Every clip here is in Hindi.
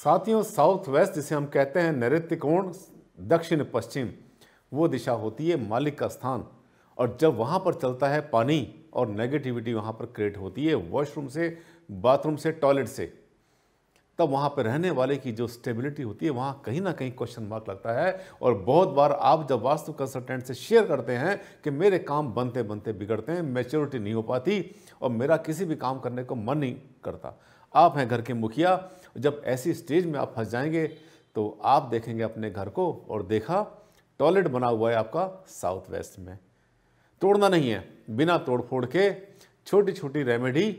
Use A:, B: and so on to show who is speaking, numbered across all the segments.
A: साथियों, साउथ वेस्ट, जिसे हम कहते हैं नैऋत्य कोण दक्षिण पश्चिम, वो दिशा होती है मालिक का स्थान। और जब वहाँ पर चलता है पानी और नेगेटिविटी वहाँ पर क्रिएट होती है वॉशरूम से बाथरूम से टॉयलेट से, तब वहाँ पर रहने वाले की जो स्टेबिलिटी होती है, वहाँ कहीं ना कहीं क्वेश्चन मार्क लगता है। और बहुत बार आप जब वास्तु कंसल्टेंट से शेयर करते हैं कि मेरे काम बनते बनते बिगड़ते हैं मेच्योरिटी नहीं हो पाती और मेरा किसी भी काम करने को मन नहीं करता आप हैं घर के मुखिया, जब ऐसी स्टेज में आप फंस जाएँगे तो आप देखेंगे अपने घर को और देखा, टॉयलेट बना हुआ है आपका साउथ वेस्ट में। तोड़ना नहीं है, बिना तोड़ फोड़ के छोटी छोटी रेमेडी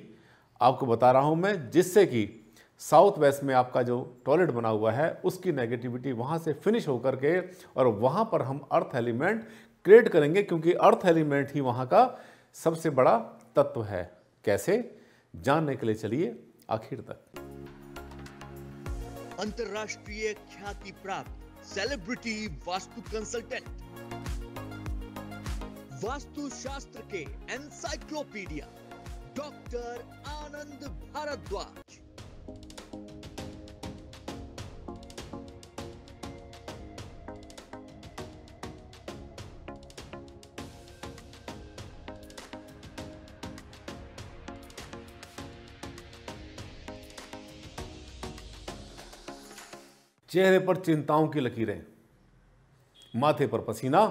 A: आपको बता रहा हूँ मैं, जिससे कि साउथ वेस्ट में आपका जो टॉयलेट बना हुआ है, उसकी नेगेटिविटी वहाँ से फिनिश होकर के और वहाँ पर हम अर्थ एलिमेंट क्रिएट करेंगे, क्योंकि अर्थ एलिमेंट ही वहाँ का सबसे बड़ा तत्व है। कैसे? जानने के लिए चलिए। आखिर तक।
B: अंतर्राष्ट्रीय ख्याति प्राप्त सेलिब्रिटी वास्तु कंसल्टेंट वास्तु शास्त्र के एनसाइक्लोपीडिया डॉक्टर आनंद भारद्वाज।
A: चेहरे पर चिंताओं की लकीरें माथे पर पसीना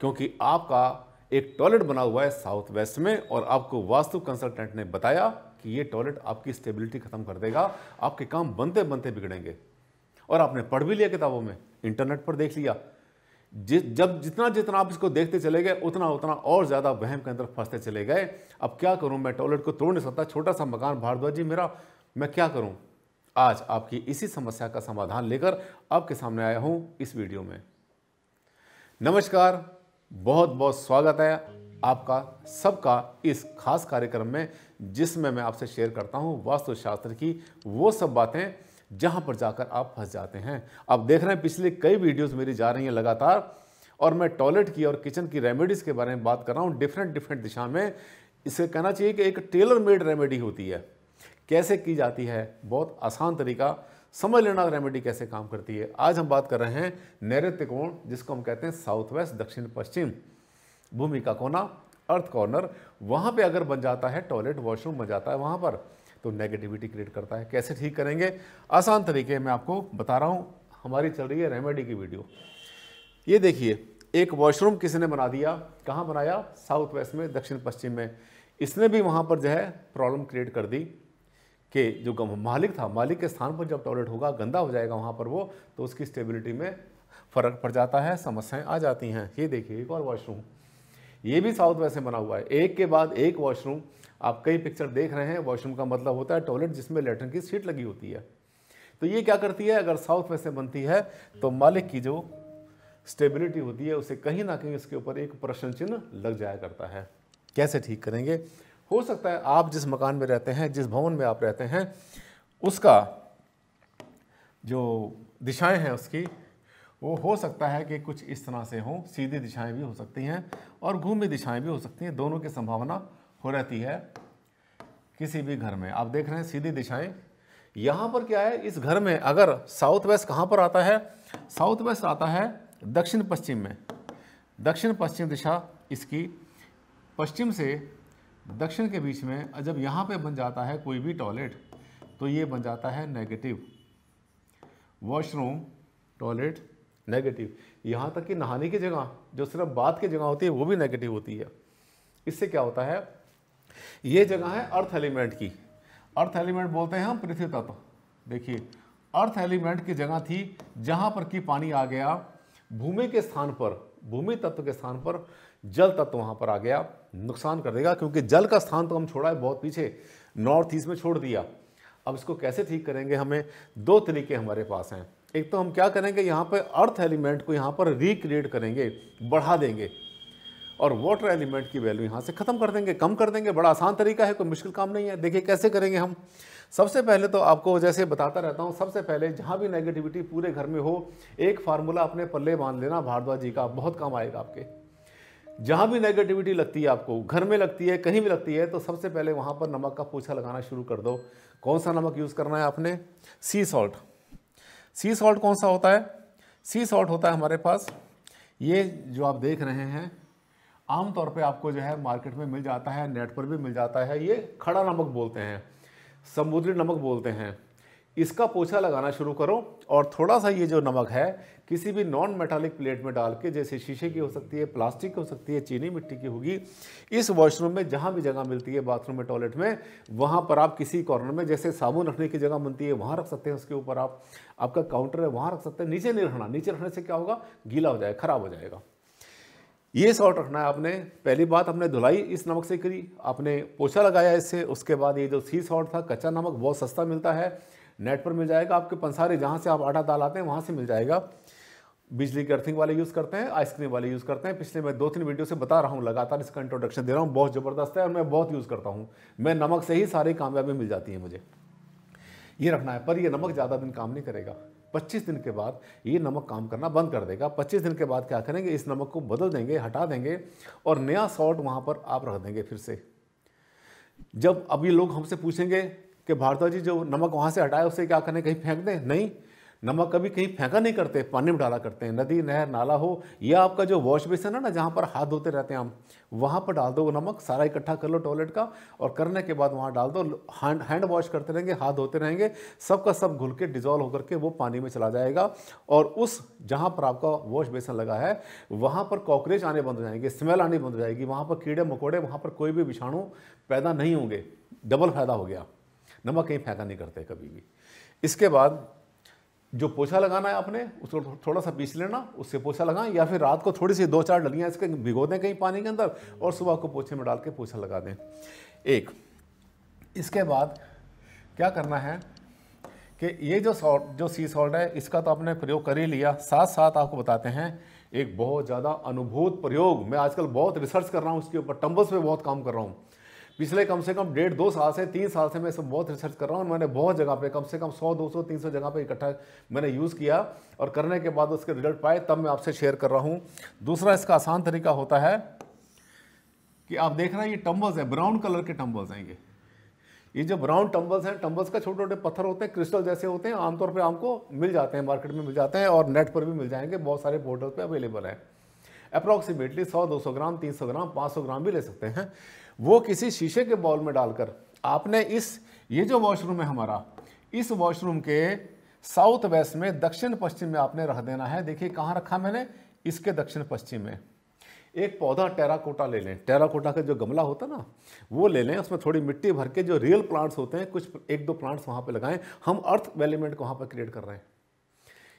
A: क्योंकि आपका एक टॉयलेट बना हुआ है साउथ वेस्ट में और आपको वास्तु कंसल्टेंट ने बताया कि ये टॉयलेट आपकी स्टेबिलिटी खत्म कर देगा आपके काम बनते बनते बिगड़ेंगे। और आपने पढ़ भी लिया किताबों में इंटरनेट पर देख लिया। जि, जब जितना जितना आप इसको देखते चले गए उतना उतना और ज़्यादा वहम के अंदर फंसते चले गए। अब क्या करूँ मैं टॉयलेट को तोड़ नहीं सकता छोटा सा मकान भारद्वाज मेरा मैं क्या करूँ? आज आपकी इसी समस्या का समाधान लेकर आपके सामने आया हूँ इस वीडियो में। नमस्कार बहुत बहुत स्वागत है आपका, सबका इस खास कार्यक्रम में, जिसमें मैं आपसे शेयर करता हूँ वास्तुशास्त्र की वो सब बातें, जहाँ पर जाकर आप फंस जाते हैं। आप देख रहे हैं, पिछले कई वीडियोस मेरी जा रही हैं लगातार, और मैं टॉयलेट की और किचन की रेमेडीज़ के बारे में बात कर रहा हूँ डिफरेंट डिफरेंट दिशा में। इसे कहना चाहिए कि एक टेलर मेड रेमेडी होती है। कैसे की जाती है, बहुत आसान तरीका, समझ लेना रेमेडी कैसे काम करती है। आज हम बात कर रहे हैं नैऋत्य कोण, जिसको हम कहते हैं साउथ वेस्ट दक्षिण पश्चिम, भूमि का कोना अर्थ कॉर्नर वहाँ पे अगर बन जाता है टॉयलेट वॉशरूम बन जाता है वहाँ पर तो नेगेटिविटी क्रिएट करता है। कैसे ठीक करेंगे? आसान तरीके मैं आपको बता रहा हूँ, हमारी चल रही है रेमेडी की वीडियो ये देखिए, एक वॉशरूम किसी ने बना दिया, कहाँ बनाया? साउथ वेस्ट में, दक्षिण पश्चिम में। इसने भी वहाँ पर जो है प्रॉब्लम क्रिएट कर दी। कि जो मालिक था, मालिक के स्थान पर जब टॉयलेट होगा, गंदा हो जाएगा वहाँ पर वो तो उसकी स्टेबिलिटी में फ़र्क पड़ जाता है, समस्याएँ आ जाती हैं। ये देखिए, एक और वॉशरूम ये भी साउथ वेस्ट में बना हुआ है। एक के बाद एक वॉशरूम आप कई पिक्चर देख रहे हैं। वॉशरूम का मतलब होता है टॉयलेट जिसमें लेटरिन की सीट लगी होती है। तो ये क्या करती है? अगर साउथ वेस्ट में बनती है तो मालिक की जो स्टेबिलिटी होती है, उसे कहीं ना कहीं उसके ऊपर एक प्रश्न चिन्ह लग जाया करता है। कैसे ठीक करेंगे? हो सकता है आप जिस मकान में रहते हैं, जिस भवन में आप रहते हैं, उसका जो दिशाएँ हैं उसकी, वो हो सकता है कि कुछ इस तरह से हों, सीधी दिशाएँ भी हो सकती हैं और घूमी दिशाएँ भी हो सकती हैं। दोनों की संभावना हो रहती है किसी भी घर में। आप देख रहे हैं सीधी दिशाएँ। यहाँ पर क्या है, इस घर में अगर साउथ वेस्ट कहाँ पर आता है साउथ वेस्ट आता है दक्षिण पश्चिम में। दक्षिण पश्चिम दिशा इसकी, पश्चिम से दक्षिण के बीच में जब यहाँ पे बन जाता है कोई भी टॉयलेट तो ये बन जाता है नेगेटिव वॉशरूम टॉयलेट नेगेटिव यहाँ तक कि नहाने की जगह, जो सिर्फ़ बात की जगह होती है, वो भी नेगेटिव होती है। इससे क्या होता है? ये जगह है अर्थ एलिमेंट की। अर्थ एलिमेंट बोलते हैं हम पृथ्वी तत्व। देखिए अर्थ एलिमेंट की जगह थी जहाँ पर कि पानी आ गया, भूमि के स्थान पर। भूमि तत्व के स्थान पर जल तत्व वहाँ पर आ गया, नुकसान कर देगा, क्योंकि जल का स्थान तो हम छोड़ा है, बहुत पीछे नॉर्थ ईस्ट में छोड़ दिया। अब इसको कैसे ठीक करेंगे हमें? दो तरीके हमारे पास हैं। एक तो हम क्या करेंगे, यहाँ पर अर्थ एलिमेंट को यहाँ पर रिक्रिएट करेंगे, बढ़ा देंगे। और वाटर एलिमेंट की वैल्यू यहाँ से ख़त्म कर देंगे, कम कर देंगे, बड़ा आसान तरीका है, कोई मुश्किल काम नहीं है। देखिए, कैसे करेंगे हम? सबसे पहले तो आपको जैसे बताता रहता हूँ, सबसे पहले जहाँ भी नेगेटिविटी पूरे घर में हो, एक फार्मूला अपने पल्ले बाँध लेना, भारद्वाज जी का, बहुत काम आएगा आपके। जहाँ भी नेगेटिविटी लगती है आपको, घर में लगती है, कहीं भी लगती है तो सबसे पहले वहाँ पर नमक का पोछा लगाना शुरू कर दो। कौन सा नमक यूज़ करना है आपने? सी सॉल्ट सी सॉल्ट कौन सा होता है? सी सॉल्ट होता है हमारे पास। ये जो आप देख रहे हैं आमतौर पे आपको जो है मार्केट में मिल जाता है, नेट पर भी मिल जाता है, ये खड़ा नमक बोलते हैं, समुद्री नमक बोलते हैं। इसका पोछा लगाना शुरू करो और थोड़ा सा ये जो नमक है, किसी भी नॉन मेटालिक प्लेट में डाल के, जैसे शीशे की हो सकती है, प्लास्टिक की हो सकती है, चीनी मिट्टी की होगी, इस वॉशरूम में जहाँ भी जगह मिलती है बाथरूम में टॉयलेट में, वहाँ पर आप किसी कॉर्नर में, जैसे साबुन रखने की जगह बनती है, वहाँ रख सकते हैं उसके ऊपर आप, आपका काउंटर है, वहाँ रख सकते हैं, नीचे नहीं रखना, नीचे रखने से क्या होगा, गीला हो जाएगा खराब हो जाएगा। ये सॉल्ट रखना है आपने। पहली बात हमने धुलाई इस नमक से करी, आपने पोछा लगाया इससे, उसके बाद ये जो सी सॉल्ट था, कच्चा नमक बहुत सस्ता मिलता है। नेट पर मिल जाएगा, आपके पंसारे जहाँ से आप आटा दाल आते हैं, वहाँ से मिल जाएगा। बिजली की अर्थिंग वाले यूज़ करते हैं आइसक्रीम वाले यूज़ करते हैं। पिछले मैं दो तीन वीडियो से बता रहा हूँ, लगातार इसका इंट्रोडक्शन दे रहा हूँ, बहुत ज़बरदस्त है और मैं बहुत यूज़ करता हूँ। मैं नमक से ही सारी कामयाबी मिल जाती है मुझे। ये रखना है, पर ये नमक ज़्यादा दिन काम नहीं करेगा। 25 दिन के बाद ये नमक काम करना बंद कर देगा। 25 दिन के बाद क्या करेंगे? इस नमक को बदल देंगे, हटा देंगे और नया सॉल्ट वहाँ पर आप रख देंगे फिर से। जब अब ये लोग हमसे पूछेंगे कि भारता जी जो नमक वहाँ से हटाए, उसे क्या करें? कहीं फेंक दें? नहीं। नमक कभी कहीं फेंका नहीं करते, पानी में डाला करते हैं। नदी, नहर, नाला हो, या आपका जो वॉश बेसन है ना, जहाँ पर हाथ धोते रहते हैं हम, वहाँ पर डाल दो वो नमक, सारा इकट्ठा कर लो टॉयलेट का और करने के बाद वहाँ डाल दो, हैंड हैंड वॉश करते रहेंगे, हाथ धोते रहेंगे, सबका सब घुल के डिजॉल्व होकर के वो पानी में चला जाएगा और उस जहाँ पर आपका वॉश बेसन लगा है, वहाँ पर कॉकरेच आने बंद हो जाएँगे, स्मेल आनी बंद हो जाएगी, वहाँ पर कीड़े, मकोड़े, वहाँ पर कोई भी विषाणु पैदा नहीं होंगे, डबल फ़ायदा हो गया। नमक कहीं फेंका नहीं करते कभी भी। इसके बाद जो पोछा लगाना है आपने, उसको थोड़ा सा पीस लेना, उससे पोछा लगाएँ, या फिर रात को थोड़ी सी दो चार डलियाँ इसके भिगो दें कहीं पानी के अंदर और सुबह को पोछे में डाल के पोछा लगा दें। एक, इसके बाद क्या करना है कि ये जो सॉल्ट जो सी सॉल्ट है, इसका तो आपने प्रयोग कर ही लिया। साथ साथ आपको बताते हैं, एक बहुत ज़्यादा अनुभूत प्रयोग। मैं आजकल बहुत रिसर्च कर रहा हूँ उसके ऊपर टम्बल्स पे बहुत काम कर रहा हूँ। पिछले कम से कम डेढ़ दो साल से, तीन साल से मैं सब बहुत रिसर्च कर रहा हूँ मैंने बहुत जगह पे कम से कम सौ, दो सौ, तीन सौ जगह पे इकट्ठा मैंने यूज़ किया और करने के बाद उसके रिज़ल्ट पाए, तब मैं आपसे शेयर कर रहा हूँ। दूसरा इसका आसान तरीका होता है कि आप देख रहे हैं ये टम्बल्स हैं ब्राउन कलर के टम्बल्स हैं ये। ये जो ब्राउन टम्बल्स हैं टम्बल्स का छोटे छोटे पत्थर होते हैं क्रिस्टल जैसे होते हैं, आमतौर पर आपको मिल जाते हैं मार्केट में मिल जाते हैं और नेट पर भी मिल जाएँगे, बहुत सारे पोर्टल पर अवेलेबल है। अप्रॉक्सीमेटली सौ, दो सौ ग्राम, तीन सौ ग्राम, पाँच सौ ग्राम भी ले सकते हैं। वो किसी शीशे के बॉल में डालकर, आपने इस, ये जो वॉशरूम है हमारा, इस वॉशरूम के साउथ वेस्ट में, दक्षिण पश्चिम में आपने रख देना है। देखिए कहाँ रखा मैंने? इसके दक्षिण पश्चिम में। एक पौधा टेराकोटा ले लें। टेराकोटा का जो गमला होता है ना, वो ले लें। उसमें थोड़ी मिट्टी भर के जो रियल प्लांट्स होते हैं, कुछ एक दो प्लांट्स वहाँ पे लगाएँ। हम अर्थ एलिमेंट को वहाँ पर क्रिएट कर रहे हैं।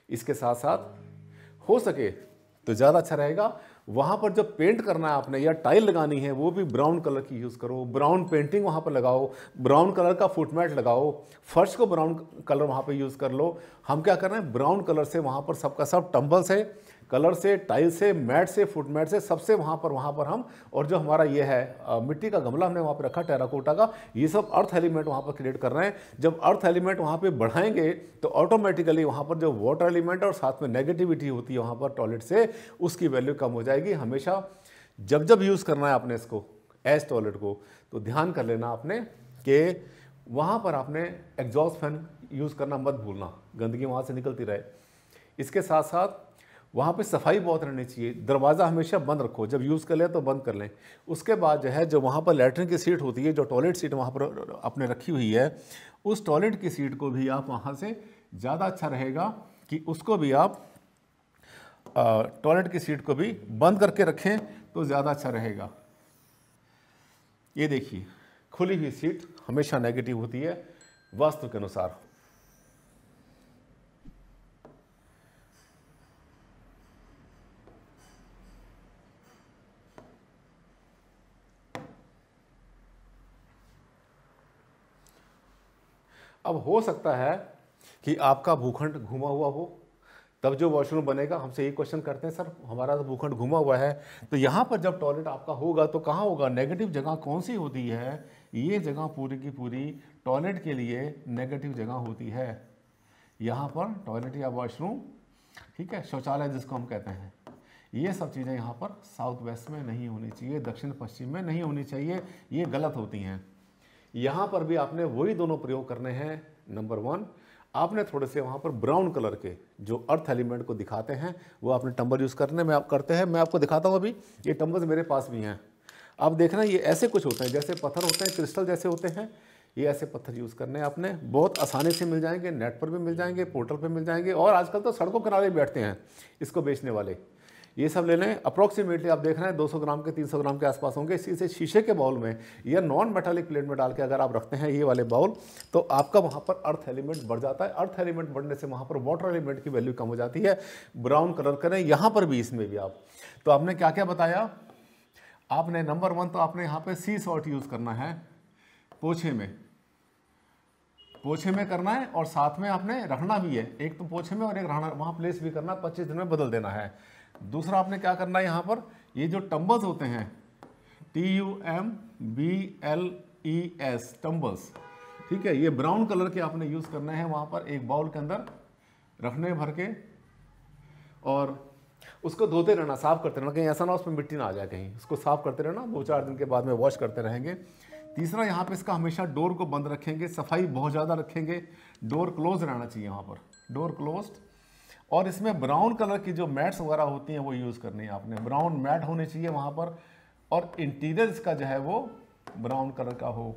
A: इसके साथ साथ हो सके तो ज़्यादा अच्छा रहेगा। वहाँ पर जब पेंट करना है आपने, या टाइल लगानी है, वो भी ब्राउन कलर की यूज़ करो। ब्राउन पेंटिंग वहाँ पर लगाओ। ब्राउन कलर का फुटमैट लगाओ। फर्श को ब्राउन कलर वहाँ पर यूज़ कर लो। हम क्या कर रहे हैं? ब्राउन कलर से वहाँ पर सबका सब टम्बल्स से कलर से टाइल से मैट से फुट मैट से सबसे वहाँ पर वहाँ पर हम और जो हमारा ये है आ, मिट्टी का गमला हमने वहाँ पर रखा टेराकोटा का ये सब अर्थ एलिमेंट वहाँ पर क्रिएट कर रहे हैं। जब अर्थ एलिमेंट वहाँ पर बढ़ाएँगे तो ऑटोमेटिकली वहाँ पर जो वाटर एलिमेंट और साथ में नेगेटिविटी होती है वहाँ पर टॉयलेट से उसकी वैल्यू कम हो जाएगी। हमेशा जब जब यूज़ करना है आपने इसको एज टॉयलेट को तो ध्यान कर लेना आपने कि वहाँ पर आपने एग्जॉस्ट फ़ैन यूज़ करना मत भूलना। गंदगी वहाँ से निकलती रहे। इसके साथ साथ वहाँ पे सफ़ाई बहुत रहनी चाहिए। दरवाज़ा हमेशा बंद रखो। जब यूज़ कर लें तो बंद कर लें। उसके बाद जो है, जो वहाँ पर लेटरिन की सीट होती है, जो टॉयलेट सीट वहाँ पर आपने रखी हुई है, उस टॉयलेट की सीट को भी आप वहाँ से ज़्यादा अच्छा रहेगा कि उसको भी आप टॉयलेट की सीट को भी बंद करके रखें तो ज़्यादा अच्छा रहेगा। ये देखिए, खुली हुई सीट हमेशा नेगेटिव होती है वास्तु के अनुसार। अब हो सकता है कि आपका भूखंड घुमा हुआ हो। तब जो वॉशरूम बनेगा हमसे ये क्वेश्चन करते हैं, सर, हमारा तो भूखंड घुमा हुआ है। तो यहाँ पर जब टॉयलेट आपका होगा तो कहाँ होगा? नेगेटिव जगह कौन सी होती है? ये जगह पूरी की पूरी टॉयलेट के लिए नेगेटिव जगह होती है। यहाँ पर टॉयलेट या वॉशरूम ठीक है, शौचालय जिसको हम कहते हैं। ये सब चीज़ें यहाँ पर साउथ वेस्ट में नहीं होनी चाहिए, दक्षिण पश्चिम में नहीं होनी चाहिए, ये गलत होती हैं। यहाँ पर भी आपने वही दोनों प्रयोग करने हैं नंबर वन आपने थोड़े से वहाँ पर ब्राउन कलर के जो अर्थ एलिमेंट को दिखाते हैं, वो आपने टंबर यूज़ करने में आप करते हैं। मैं आपको दिखाता हूँ अभी, ये टंबर्स मेरे पास भी हैं। आप देखना, ये ऐसे कुछ होते हैं, जैसे पत्थर होते हैं क्रिस्टल जैसे होते हैं, ये ऐसे पत्थर यूज़ करने आपने। बहुत आसानी से मिल जाएँगे नेट पर भी मिल जाएँगे पोर्टल पर मिल जाएँगे, और आजकल तो सड़कों किनारे बैठते हैं, इसको बेचने वाले। ये सब ले लें। अप्रोक्सीमेटली आप देख रहे हैं 200 ग्राम के 300 ग्राम के आसपास होंगे। इसी से शीशे के बाउल में या नॉन मेटालिक प्लेट में डाल के अगर आप रखते हैं ये वाले बाउल तो आपका वहाँ पर अर्थ एलिमेंट बढ़ जाता है। अर्थ एलिमेंट बढ़ने से वहाँ पर वाटर एलिमेंट की वैल्यू कम हो जाती है। ब्राउन कलर करें, यहाँ पर भी इसमें भी आप। तो आपने क्या क्या बताया? आपने नंबर वन तो आपने यहाँ पर सी सॉल्ट यूज़ करना है, पोछे में। पोछे में करना है और साथ में आपने रखना भी है। एक तो पोछे में और एक रहना वहाँ प्लेस भी करना, पच्चीस दिन में बदल देना है। दूसरा आपने क्या करना है यहाँ पर? ये जो टम्बल्स होते हैं T U M B L E S tumbles ठीक है, ये ब्राउन कलर के आपने यूज़ करना है वहाँ पर एक बाउल के अंदर, रखने भर के, और उसको धोते रहना, साफ़ करते रहना, कहीं ऐसा ना उसमें मिट्टी ना आ जाए कहीं। उसको साफ़ करते रहना, दो चार दिन के बाद में वॉश करते रहेंगे। तीसरा, यहाँ पे इसका हमेशा डोर को बंद रखेंगे, सफ़ाई बहुत ज़्यादा रखेंगे। डोर क्लोज रहना चाहिए वहाँ पर। डोर क्लोज्ड और इसमें ब्राउन कलर की जो मैट्स वगैरह होती हैं, वो यूज़ करनी है आपने। ब्राउन मैट होने चाहिए वहाँ पर और इंटीरियर इसका जो है वो ब्राउन कलर का हो।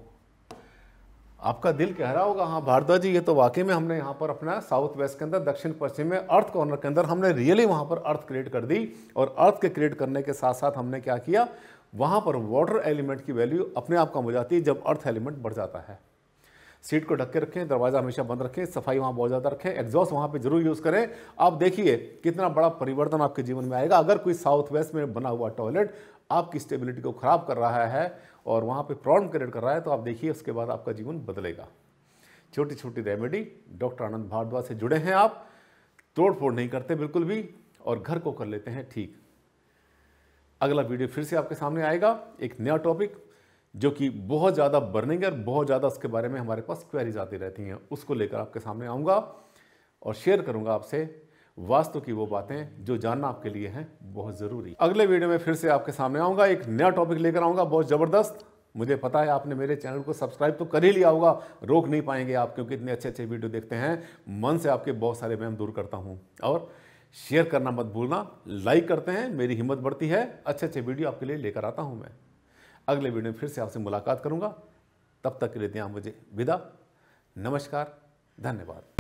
A: आपका दिल कह रहा होगा हाँ भारद्वाज जी, ये तो वाकई में हमने यहाँ पर अपना साउथ वेस्ट के अंदर, दक्षिण पश्चिम में अर्थ कॉर्नर के अंदर हमने रियली वहाँ पर अर्थ क्रिएट कर दी और अर्थ के क्रिएट करने के साथ साथ हमने क्या किया? वहाँ पर वाटर एलिमेंट की वैल्यू अपने आप कम हो जाती है जब अर्थ एलिमेंट बढ़ जाता है। सीट को ढक के रखें, दरवाज़ा हमेशा बंद रखें, सफ़ाई वहाँ बहुत ज़्यादा रखें, एग्जॉस्ट वहाँ पे ज़रूर यूज़ करें। आप देखिए, कितना बड़ा परिवर्तन आपके जीवन में आएगा। अगर कोई साउथ वेस्ट में बना हुआ टॉयलेट आपकी स्टेबिलिटी को ख़राब कर रहा है और वहाँ पर प्रॉब्लम क्रिएट कर रहा है तो आप देखिए, उसके बाद आपका जीवन बदलेगा। छोटी छोटी रेमेडी डॉक्टर आनंद भारद्वाज से जुड़े हैं आप। तोड़ फोड़ नहीं करते बिल्कुल भी और घर को कर लेते हैं ठीक। अगला वीडियो फिर से आपके सामने आएगा। एक नया टॉपिक जो कि बहुत ज़्यादा बर्निंग है और बहुत ज़्यादा उसके बारे में हमारे पास क्वेरीज आती रहती हैं। उसको लेकर आपके सामने आऊँगा और शेयर करूँगा आपसे वास्तु की वो बातें जो जानना आपके लिए हैं, बहुत ज़रूरी। अगले वीडियो में फिर से आपके सामने आऊँगा, एक नया टॉपिक लेकर आऊँगा, बहुत ज़बरदस्त। मुझे पता है आपने मेरे चैनल को सब्सक्राइब तो कर ही लिया होगा, रोक नहीं पाएँगे आप क्योंकि इतने अच्छे अच्छे वीडियो देखते हैं। मन से आपके बहुत सारे मैं दूर करता हूँ। और शेयर करना मत भूलना लाइक करते हैं, मेरी हिम्मत बढ़ती है अच्छे अच्छे वीडियो आपके लिए लेकर आता हूँ मैं। अगले वीडियो में फिर से आपसे मुलाकात करूँगा। तब तक के लिए दिया मुझे विदा। नमस्कार, धन्यवाद।